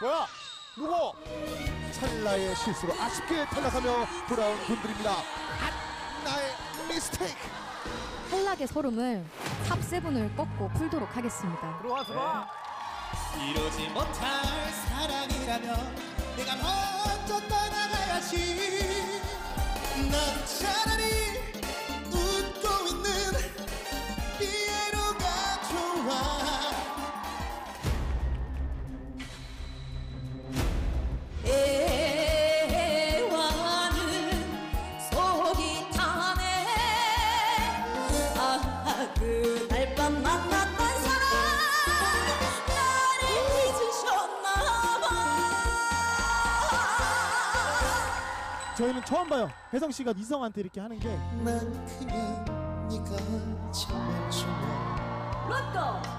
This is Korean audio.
뭐야? 누구? 찰나의 실수로 아쉽게 탈락하며 돌아온 분들입니다. 아, 나의 mistake. 탈락의 설움을 top seven을 꺾고 풀도록 하겠습니다. 들어와 들어와. 이루지 못할 사랑이라면 내가 먼저 떠나가야지 난차 저희는 처음 봐요. 혜성 씨가 이성한테 이렇게 하는 게. 난 그냥 네가 정말 좋아 로또